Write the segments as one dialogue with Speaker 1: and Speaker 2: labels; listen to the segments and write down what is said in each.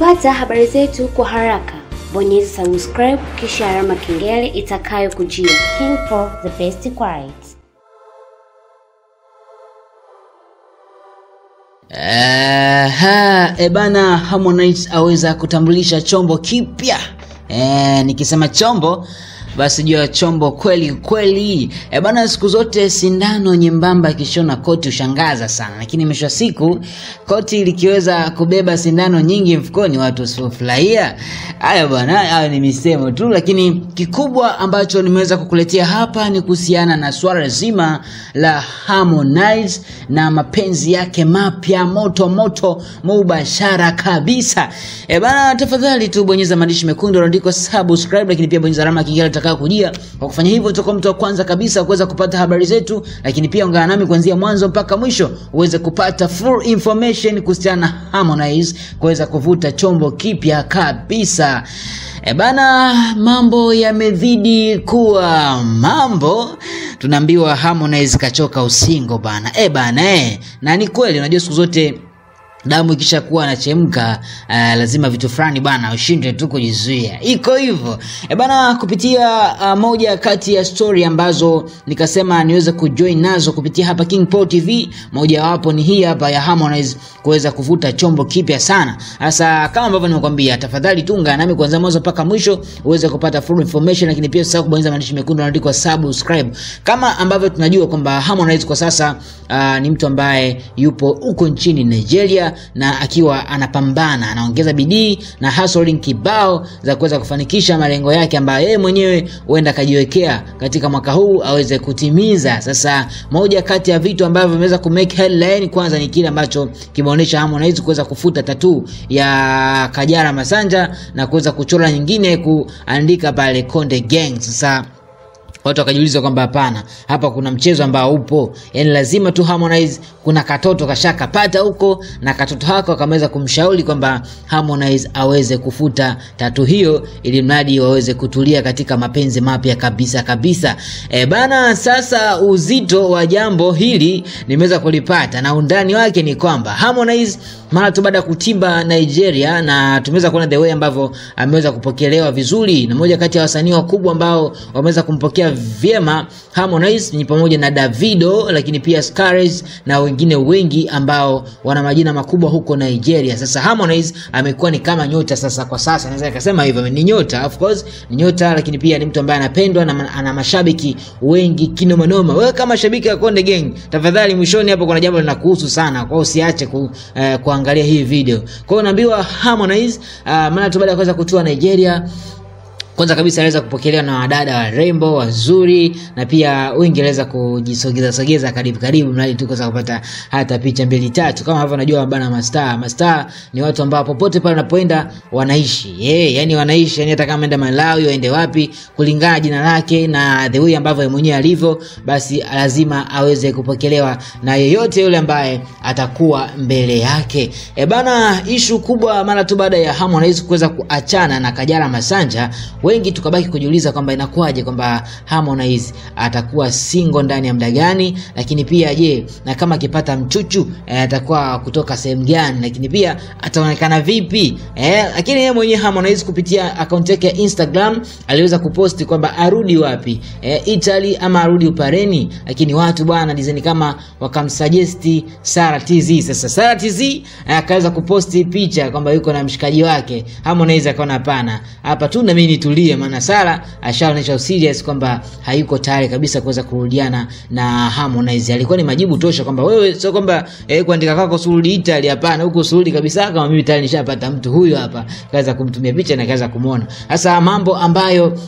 Speaker 1: Kupata habari zetu kwa haraka, bonyeza subscribe kisha alama kengele itakayokujia. King for the best quality.
Speaker 2: Aha, ebana Harmonize aweza kutambulisha chombo kipya. Eh, nikisema chombo basi jua chombo kweli kweli. E bana, siku zote sindano nyembamba ikishona koti ushangaza sana, lakini mwisho wa siku koti likiweza kubeba sindano nyingi mfukoni, watu wasiofurahia. Haya bwana, hayo ni misemo tu, lakini kikubwa ambacho nimeweza kukuletea hapa ni kuhusiana na swala zima la Harmonize na mapenzi yake mapya moto moto mubashara kabisa. E bana, tafadhali tu bonyeza maandishi mekundu yaliyoandikwa subscribe, lakini pia bonyeza alama ya kengele itakao kujia. Kwa kufanya hivyo, utakuwa mtu wa kwanza kabisa kuweza kupata habari zetu, lakini pia ungana nami kuanzia mwanzo mpaka mwisho uweze kupata full information kuhusiana na Harmonize kuweza kuvuta chombo kipya kabisa. E bana, mambo yamezidi kuwa mambo. Tunaambiwa Harmonize kachoka usingo bana. E bana, e. na ni kweli, unajua siku zote damu ikishakuwa anachemka uh, lazima vitu fulani bana ushindwe tu kujizuia, iko hivyo e bana. Kupitia uh, moja kati ya story ambazo nikasema niweze kujoin nazo kupitia hapa King TV, mojawapo ni hii hapa ya Harmonize kuweza kuvuta chombo kipya sana. Sasa kama ambavyo nimekwambia, tafadhali tunga nami kuanzia mwanzo mpaka mwisho uweze kupata full information, lakini pia usisahau kubonyeza maandishi mekundu yanayoandikwa subscribe. Kama ambavyo tunajua kwamba Harmonize kwa sasa uh, ni mtu ambaye yupo huko nchini Nigeria na akiwa anapambana anaongeza bidii na hustling kibao za kuweza kufanikisha malengo yake ambayo yeye mwenyewe huenda akajiwekea katika mwaka huu aweze kutimiza. Sasa moja kati ya vitu ambavyo vimeweza kumake headline kwanza ni kile ambacho kimeonyesha Harmonize kuweza kufuta tatuu ya kajara Masanja na kuweza kuchora nyingine kuandika pale Konde Gang. Sasa watu wakajiuliza kwamba hapana, hapa kuna mchezo ambao upo, yani lazima tu Harmonize kuna katoto kashakapata huko, na katoto hako akameweza kumshauri kwamba Harmonize aweze kufuta tatu hiyo, ili mradi waweze kutulia katika mapenzi mapya kabisa kabisa. E bana, sasa uzito wa jambo hili nimeweza kulipata na undani wake ni kwamba Harmonize mara tu baada ya kutimba Nigeria, na tumeweza kuona the way ambavyo ameweza kupokelewa vizuri, na moja kati ya wasanii wakubwa ambao wameweza kumpokea vyema Harmonize ni pamoja na Davido, lakini pia Scarez na wengine wengi ambao wana majina makubwa huko Nigeria. Sasa Harmonize amekuwa ni kama nyota sasa, kwa sasa naweza nikasema hivyo, ni nyota, of course ni nyota, lakini pia ni mtu ambaye anapendwa na ana mashabiki wengi kinoma noma. Wewe kama shabiki wa Konde Gang, tafadhali mwishoni hapo kuna jambo linakuhusu sana, kwa usiache ku, eh, kuangalia hii video. Kwa hiyo naambiwa Harmonize uh, mara tu baada ya kuweza kutua Nigeria kwanza kabisa aliweza kupokelewa na wadada wa warembo wazuri, na pia wengi anaweza kujisogeza sogeza karibu karibu, mradi tu kuweza kupata hata picha mbili tatu. Kama hapo unajua bana, mastaa mastaa ni watu ambao popote pale wanapoenda wanaishi yeah, yani wanaishi yani, hata kama enda Malawi waende wapi, kulingana jina lake na the way ambavyo yeye mwenyewe alivyo, basi lazima aweze kupokelewa na yeyote yule ambaye atakuwa mbele yake. E bana, ishu kubwa mara tu baada ya Harmonize kuweza kuachana na Kajala Masanja wengi tukabaki kujiuliza kwamba inakuwaje kwamba Harmonize atakuwa single ndani ya muda gani, lakini pia je, na kama akipata mchuchu eh, atakuwa kutoka sehemu gani, lakini pia ataonekana vipi? Eh, lakini yeye mwenyewe Harmonize kupitia akaunti yake ya Instagram aliweza kuposti kwamba arudi wapi? Eh, Italy ama arudi Upareni, lakini watu bwana design kama wakamsuggest Sara TZ. Sasa Sara TZ akaweza kuposti picha kwamba yuko na mshikaji wake. Harmonize, akaona hapana, hapa tu na mimi nitulie, maana Sara ashaonyesha serious kwamba hayuko tayari kabisa kuweza kurudiana na Harmonize. Alikuwa ni majibu tosha kwamba wewe sio kwamba eh, kuandika kwako surudi Italy, hapana, huko surudi kabisa, kama mimi tayari nishapata mtu huyo hapa, kaweza kumtumia picha na kaweza kumuona. Sasa mambo ambayo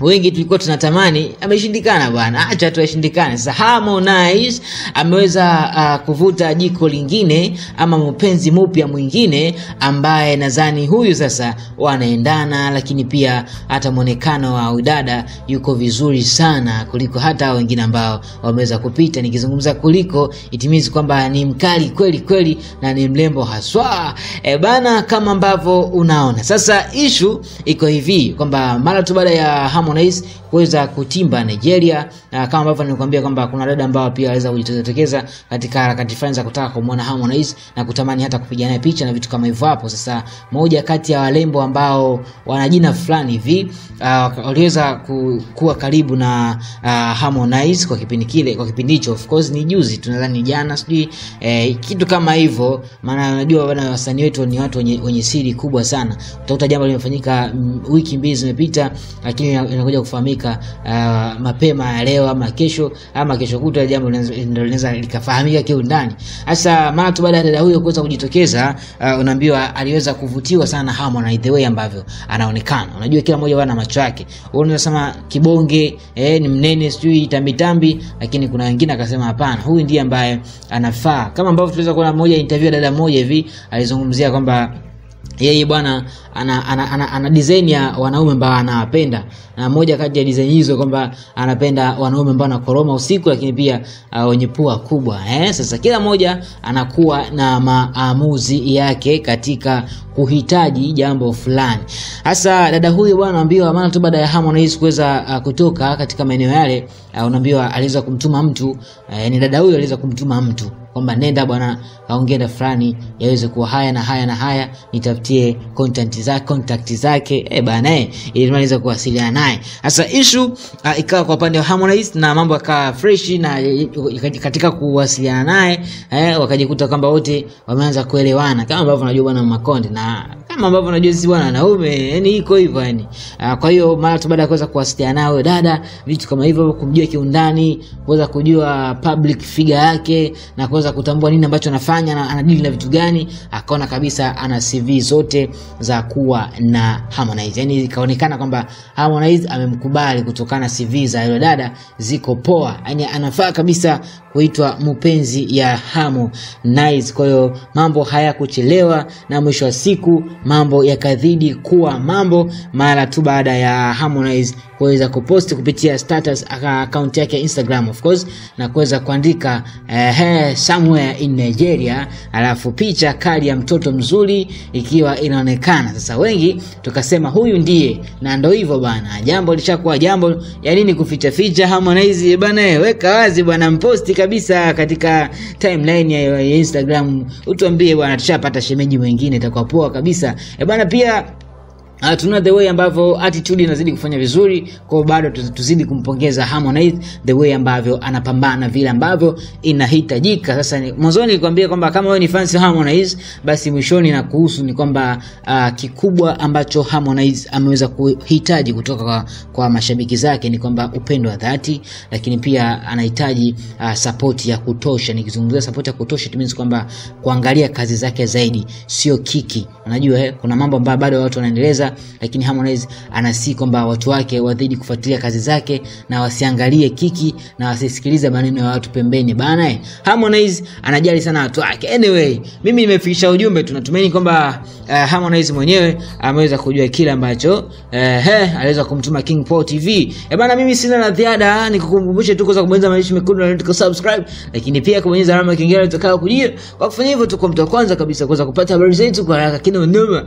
Speaker 2: wengi tulikuwa tunatamani ameshindikana bwana, acha tu ashindikane. Sasa Harmonize ameweza uh, kuvuta jiko lingine ama mpenzi mpya mwingine ambaye nadhani huyu sasa wanaendana, lakini pia hata mwonekano wa udada yuko vizuri sana kuliko hata wengine ambao wameweza kupita. Nikizungumza kuliko itimizi kwamba ni mkali kweli kweli na ni mrembo haswa e bana, kama ambavyo unaona sasa. Ishu iko hivi kwamba mara tu baada ya Harmonize kuweza kutimba Nigeria, na kama ambavyo nilikwambia kwamba kuna dada ambao pia waweza kujitokeza katika harakati fulani za kutaka kumwona Harmonize na kutamani hata kupiga naye picha na vitu kama hivyo hapo. Sasa moja kati ya walembo ambao wana jina fulani hivi uh, waliweza ku, kuwa karibu na uh, Harmonize kwa kipindi kile, kwa kipindi hicho, of course ni juzi tu, nadhani jana, sijui eh, kitu kama hivyo, maana unajua bwana, wasanii wetu ni watu wenye, wenye siri kubwa sana. Utakuta jambo limefanyika mm, wiki mbili zimepita, lakini inakuja kufahamika uh, mapema ya leo ama kesho ama kesho kutwa, jambo ndio linaweza likafahamika kiundani. Sasa mara tu baada ya dada huyo kuweza kujitokeza, uh, unaambiwa aliweza kuvutiwa sana na Harmonize the way ambavyo anaonekana. Unajua kila mmoja ana macho yake. Wewe unaweza sema kibonge, eh, ni mnene sijui tambi lakini kuna wengine akasema hapana, huyu ndiye ambaye anafaa. Kama ambavyo tuliweza kuona moja interview dada moja hivi alizungumzia kwamba yeye bwana ana, ana, ana, ana design ya wanaume ambao anawapenda na moja kati ya design hizo kwamba anapenda wanaume ambao wanakoroma usiku lakini pia uh, wenye pua kubwa eh? Sasa kila mmoja anakuwa na maamuzi yake katika kuhitaji jambo fulani. Hasa dada huyu bwana anaambiwa maana tu baada ya Harmonize kuweza uh, kutoka katika maeneo yale uh, unaambiwa aliweza kumtuma mtu uh, ni dada huyu aliweza kumtuma mtu kwamba nenda bwana kaongea na fulani yaweze kuwa haya na haya na haya, nitafutie contact zake contact zake eh bana eh, ili maliza kuwasiliana naye. Sasa issue uh, ikawa kwa upande wa Harmonize na mambo yakawa fresh na katika kuwasiliana naye eh, wakajikuta kwamba wote wameanza kuelewana kama ambavyo unajua bwana Makonde na kama ambavyo unajua sisi bwana wanaume yani iko hivyo yani. Uh, kwa hiyo mara tu baada ya kuweza kuwasiliana nawe dada, vitu kama hivyo, kumjua kiundani, kuweza kujua public figure yake na kuweza kutambua nini ambacho anafanya na anadili na vitu gani, akaona kabisa ana CV zote za kuwa na Harmonize. Yani ikaonekana kwamba Harmonize amemkubali kutokana na CV za yule dada ziko poa, yani anafaa kabisa kuitwa mpenzi ya Harmonize. Kwa hiyo mambo hayakuchelewa na mwisho wa siku mambo yakazidi kuwa mambo mara tu baada ya Harmonize kuweza kuposti kupitia status account yake ya Instagram of course na kuweza kuandika eh, somewhere in Nigeria, alafu picha kali ya mtoto mzuri ikiwa inaonekana. Sasa wengi tukasema huyu ndiye, na ndo hivyo bana, jambo lishakuwa jambo. Ya nini kuficha ficha? Harmonize bana, weka wazi bwana, mposti kabisa katika timeline ya Instagram, utuambie bwana, tushapata shemeji mwingine, itakuwa poa kabisa e bana, pia Uh, tuna the way ambavyo attitude inazidi kufanya vizuri kwa bado tuzidi kumpongeza Harmonize the way ambavyo anapambana vile ambavyo inahitajika. Sasa ni- mwanzoni nilikwambia kwamba kama wewe ni fans wa Harmonize, basi mwishoni na kuhusu ni kwamba uh, kikubwa ambacho Harmonize ameweza kuhitaji kutoka kwa, kwa mashabiki zake ni kwamba upendo wa dhati, lakini pia anahitaji uh, support ya kutosha. Nikizungumzia support ya kutosha, it means kwamba kuangalia kazi zake zaidi, sio kiki. Unajua eh, kuna mambo ambayo bado watu wanaendeleza, lakini Harmonize anasi kwamba watu wake wazidi kufuatilia kazi zake na wasiangalie kiki na wasisikilize maneno ya watu pembeni bana. Eh, Harmonize anajali sana watu wake. Anyway, mimi nimefikisha ujumbe, tunatumaini kwamba uh, Harmonize mwenyewe ameweza kujua kile ambacho uh, he, aliweza kumtuma King Paul TV. E bana, mimi sina la ziada, nikukumbushe tu kuweza kubonyeza maandishi mekundu na nitaka subscribe, lakini pia kubonyeza alama ya kengele itakao kujia. Kwa kufanya hivyo, tuko mtu wa kwanza kabisa kuweza kupata habari zetu kwa haraka kinoma noma.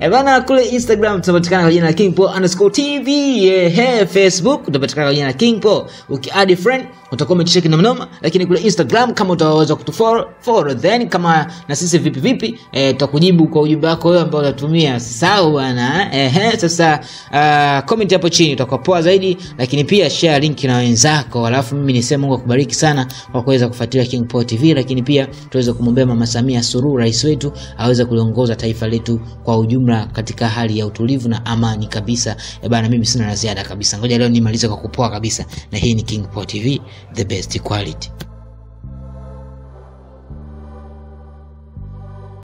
Speaker 2: Eh bana, kule Instagram tunapatikana kwa jina la Kingpo underscore TV. Eh, he, Facebook utapatikana kwa jina la Kingpo. Ukiadi friend utakuwa umetusheki na mnoma, lakini kule Instagram kama utaweza kutufollow follow, then kama na sisi vipi vipi, eh, tutakujibu kwa ujumbe wako wewe ambao utatumia. Sawa bwana eh, eh, sasa uh, comment hapo chini utakuwa poa zaidi, lakini pia share link na wenzako, alafu mimi niseme Mungu akubariki sana kwa kuweza kufuatilia Kingpo TV, lakini pia tuweze kumwombea Mama Samia Suluhu rais wetu aweze kuliongoza taifa letu kwa ujumla katika hali ya utulivu na amani kabisa. E bana, mimi sina la ziada kabisa, ngoja leo nimalize kwa kupoa kabisa, na hii ni King Paul TV, the best quality.